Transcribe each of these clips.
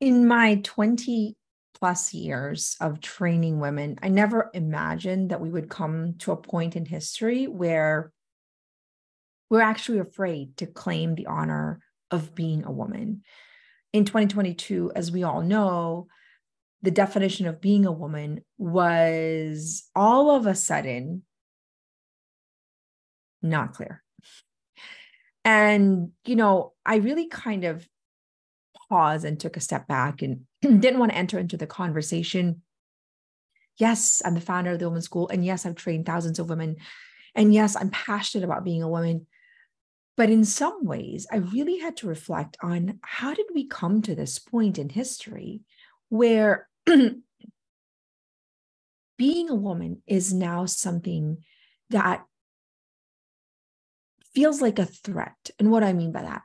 in my 20 plus years of training women, I never imagined that we would come to a point in history where we're actually afraid to claim the honor of being a woman. In 2022, as we all know, the definition of being a woman was all of a sudden not clear. And, you know, I really kind of paused and took a step back and didn't want to enter into the conversation. Yes, I'm the founder of the Women's School. And yes, I've trained thousands of women. And yes, I'm passionate about being a woman. But in some ways, I really had to reflect on how did we come to this point in history where being a woman is now something that feels like a threat. And what I mean by that,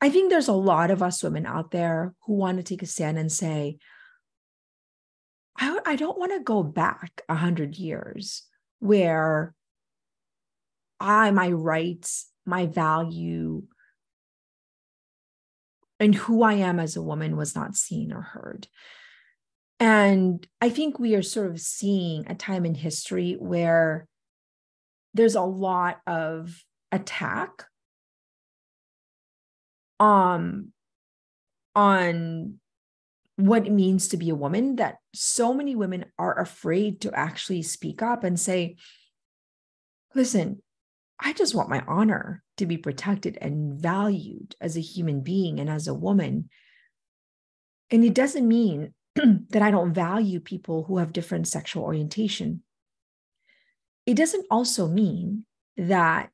I think there's a lot of us women out there who want to take a stand and say, I, I don't want to go back a hundred years where I, my rights, my value, and who I am as a woman was not seen or heard. And I think we are sort of seeing a time in history where there's a lot of attack um on what it means to be a woman that so many women are afraid to actually speak up and say listen i just want my honor to be protected and valued as a human being and as a woman. And it doesn't mean that i don't value people who have different sexual orientation. It doesn't also mean that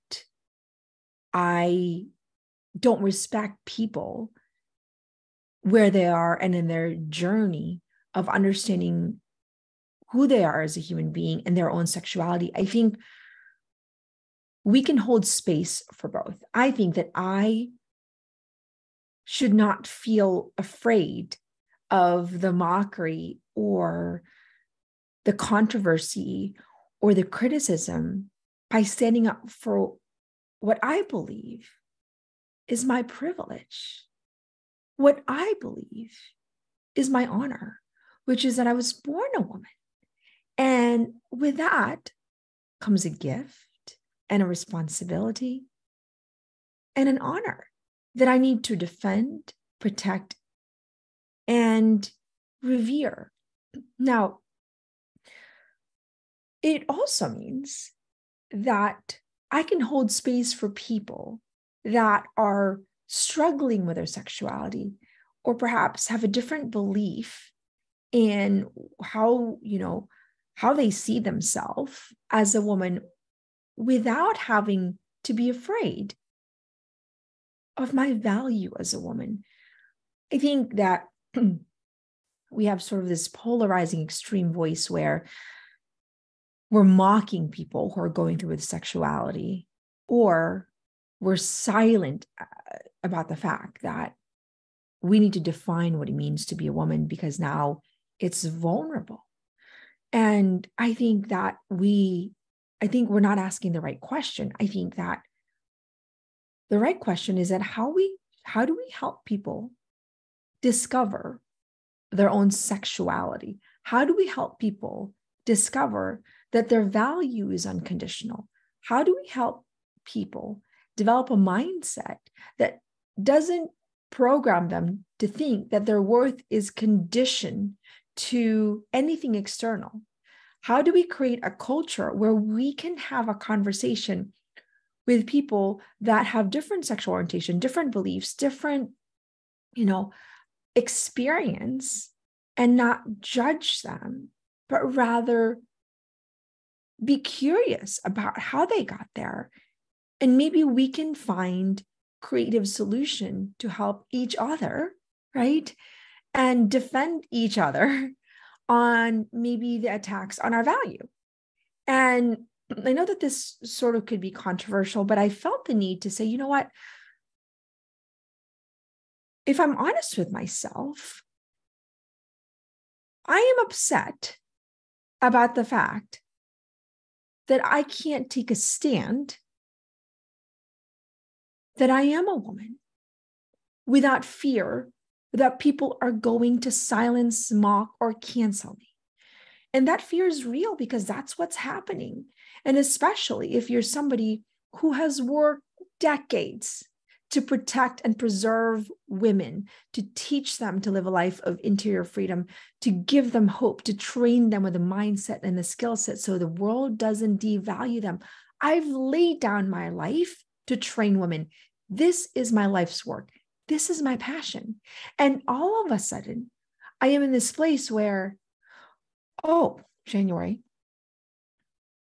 I don't respect people where they are and in their journey of understanding who they are as a human being and their own sexuality. I think we can hold space for both. I think that I should not feel afraid of the mockery or the controversy or the criticism by standing up for what I believe is my privilege. What I believe is my honor, which is that I was born a woman. And with that comes a gift and a responsibility and an honor that I need to defend, protect, and revere. Now, it also means that I can hold space for people that are struggling with their sexuality or perhaps have a different belief in how, you know, how they see themselves as a woman without having to be afraid of my value as a woman. I think that we have sort of this polarizing extreme voice where we're mocking people who are going through with sexuality, or we're silent uh, about the fact that we need to define what it means to be a woman because now it's vulnerable. And I think that we, I think we're not asking the right question. I think that the right question is that how we, how do we help people discover their own sexuality? How do we help people discover that their value is unconditional? How do we help people develop a mindset that doesn't program them to think that their worth is conditioned to anything external? How do we create a culture where we can have a conversation with people that have different sexual orientation, different beliefs, different, you know, experience and not judge them, but rather be curious about how they got there. And maybe we can find creative solution to help each other, right? And defend each other on maybe the attacks on our value. And I know that this sort of could be controversial, but I felt the need to say, you know what? If I'm honest with myself, I am upset about the fact that I can't take a stand that I am a woman. without fear that people are going to silence, mock, or cancel me. And that fear is real because that's what's happening. And especially if you're somebody who has worked decades to protect and preserve women, to teach them to live a life of interior freedom, to give them hope, to train them with a mindset and the skill set so the world doesn't devalue them. I've laid down my life to train women. This is my life's work. This is my passion. And all of a sudden, I am in this place where, oh, January,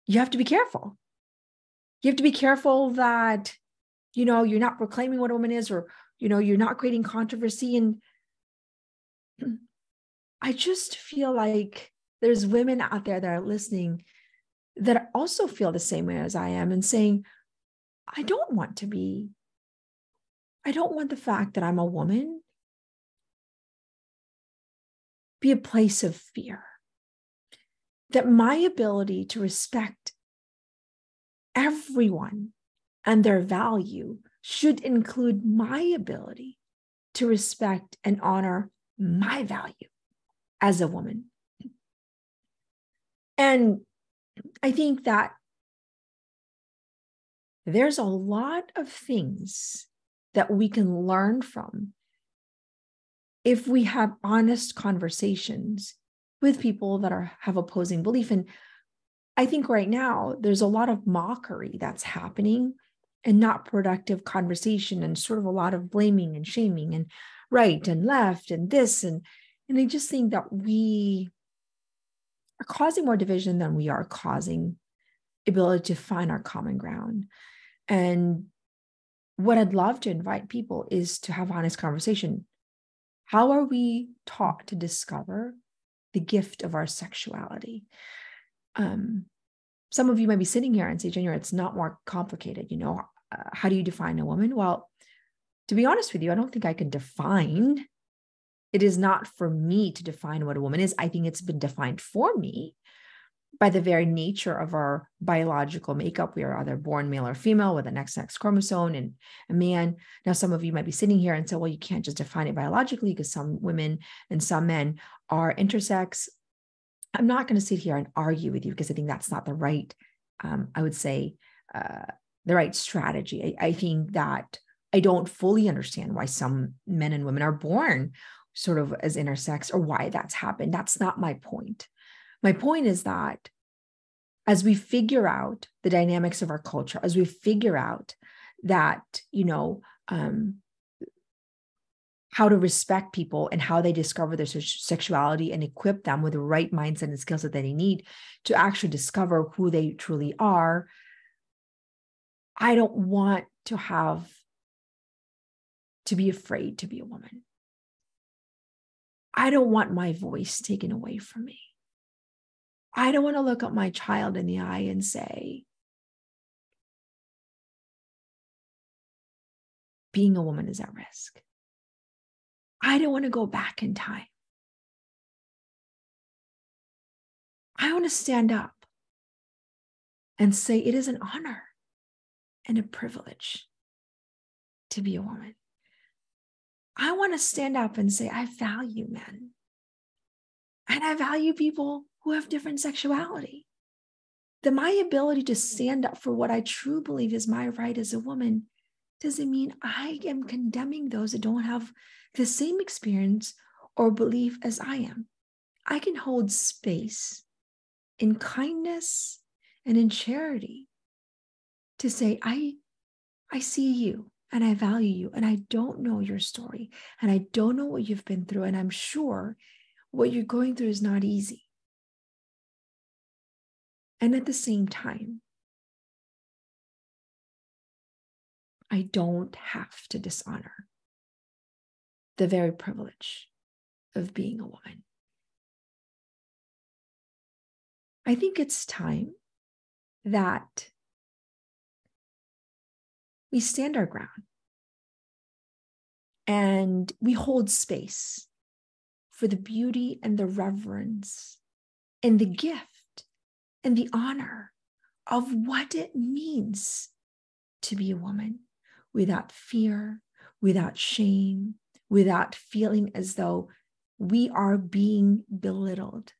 you have to be careful. You have to be careful that you know you're not proclaiming what a woman is or you know you're not creating controversy and i just feel like there's women out there that are listening that also feel the same way as i am and saying i don't want to be i don't want the fact that i'm a woman be a place of fear that my ability to respect everyone and their value should include my ability to respect and honor my value as a woman. And I think that there's a lot of things that we can learn from if we have honest conversations with people that are have opposing belief and i think right now there's a lot of mockery that's happening and not productive conversation and sort of a lot of blaming and shaming and right and left and this and and I just think that we are causing more division than we are causing ability to find our common ground. And what I'd love to invite people is to have honest conversation. How are we taught to discover the gift of our sexuality? Um, some of you might be sitting here and say, January, it's not more complicated. You know, uh, how do you define a woman? Well, to be honest with you, I don't think I can define. It is not for me to define what a woman is. I think it's been defined for me by the very nature of our biological makeup. We are either born male or female with an XX chromosome and a man. Now, some of you might be sitting here and say, well, you can't just define it biologically because some women and some men are intersex. I'm not going to sit here and argue with you because I think that's not the right, um, I would say, uh, the right strategy. I, I think that I don't fully understand why some men and women are born sort of as intersex or why that's happened. That's not my point. My point is that as we figure out the dynamics of our culture, as we figure out that, you know, um, how to respect people and how they discover their sexuality and equip them with the right mindset and skills that they need to actually discover who they truly are I don't want to have to be afraid to be a woman. I don't want my voice taken away from me. I don't want to look at my child in the eye and say, being a woman is at risk. I don't want to go back in time. I want to stand up and say, it is an honor and a privilege to be a woman. I want to stand up and say, I value men. And I value people who have different sexuality. That my ability to stand up for what I truly believe is my right as a woman doesn't mean I am condemning those that don't have the same experience or belief as I am. I can hold space in kindness and in charity to say, I, I see you and I value you and I don't know your story and I don't know what you've been through. And I'm sure what you're going through is not easy. And at the same time, I don't have to dishonor the very privilege of being a woman. I think it's time that we stand our ground and we hold space for the beauty and the reverence and the gift and the honor of what it means to be a woman without fear, without shame, without feeling as though we are being belittled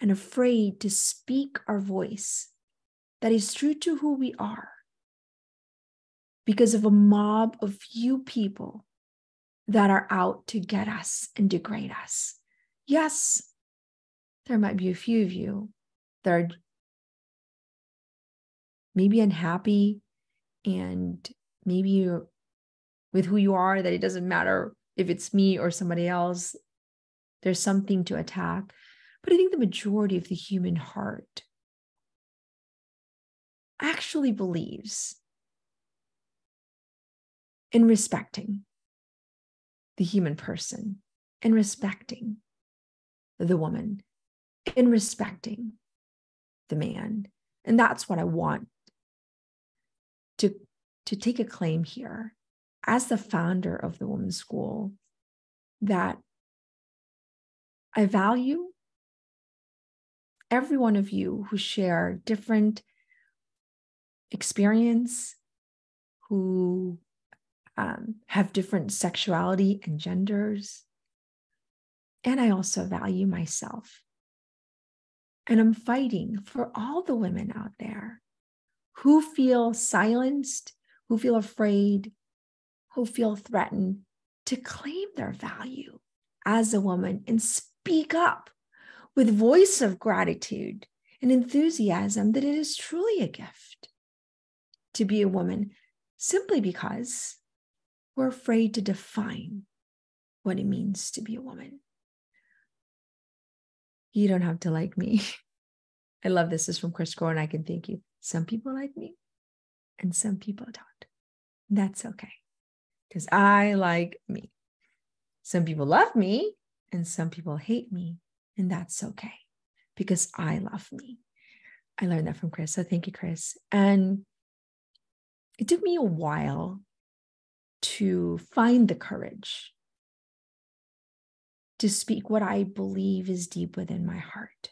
and afraid to speak our voice that is true to who we are because of a mob of few people that are out to get us and degrade us. Yes, there might be a few of you that are maybe unhappy and maybe with who you are that it doesn't matter if it's me or somebody else there's something to attack. But i think the majority of the human heart actually believes in respecting the human person in respecting the woman in respecting the man and that's what i want to to take a claim here as the founder of the women's school that i value every one of you who share different experience who um, have different sexuality and genders. And i also value myself and i'm fighting for all the women out there who feel silenced, who feel afraid, who feel threatened to claim their value as a woman and speak up with voice of gratitude and enthusiasm that it is truly a gift to be a woman simply because we're afraid to define what it means to be a woman. You don't have to like me. I love this. this is from Chris Gore, and I can thank you. Some people like me and some people don't. That's okay because I like me. Some people love me and some people hate me, and that's okay because I love me. I learned that from Chris. So thank you, Chris. And it took me a while to find the courage to speak what I believe is deep within my heart.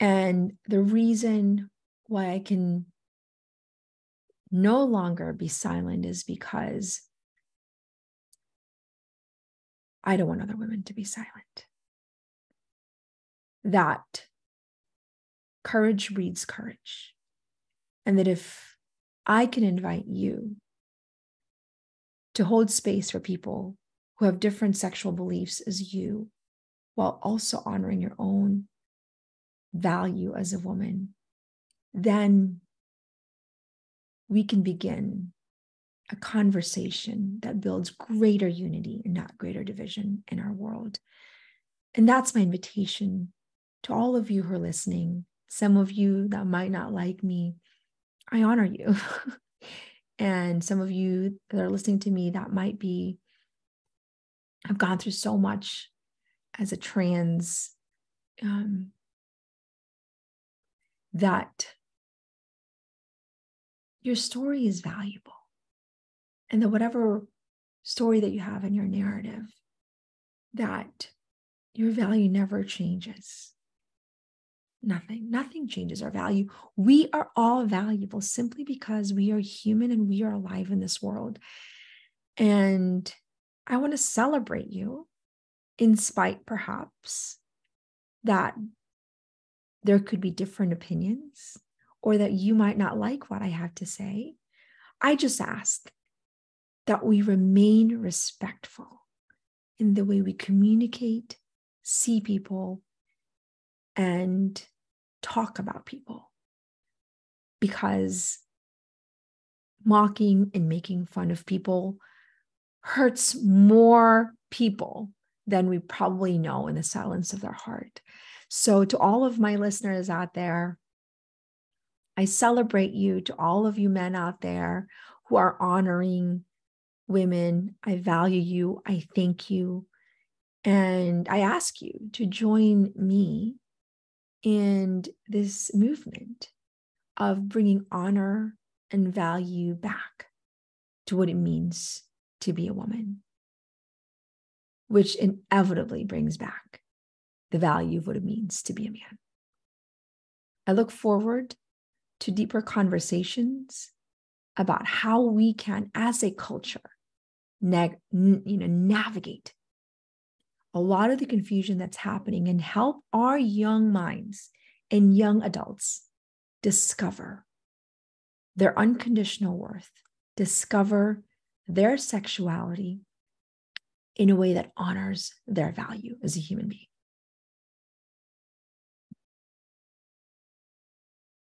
And the reason why I can no longer be silent is because I don't want other women to be silent. That courage breeds courage. And that if I can invite you to hold space for people who have different sexual beliefs as you, while also honoring your own value as a woman, then we can begin a conversation that builds greater unity and not greater division in our world. And that's my invitation to all of you who are listening. Some of you that might not like me, I honor you. and some of you that are listening to me that might be, I've gone through so much as a trans um, that your story is valuable. And that whatever story that you have in your narrative, that your value never changes. Nothing, nothing changes our value. We are all valuable simply because we are human and we are alive in this world. And I want to celebrate you in spite, perhaps, that there could be different opinions or that you might not like what I have to say. I just ask that we remain respectful in the way we communicate, see people, and talk about people. Because mocking and making fun of people hurts more people than we probably know in the silence of their heart. So, to all of my listeners out there, I celebrate you to all of you men out there who are honoring women. I value you. I thank you. And I ask you to join me in this movement of bringing honor and value back to what it means to be a woman, which inevitably brings back the value of what it means to be a man. I look forward to deeper conversations about how we can, as a culture, n- you know, navigate a lot of the confusion that's happening and help our young minds and young adults discover their unconditional worth, discover their sexuality in a way that honors their value as a human being.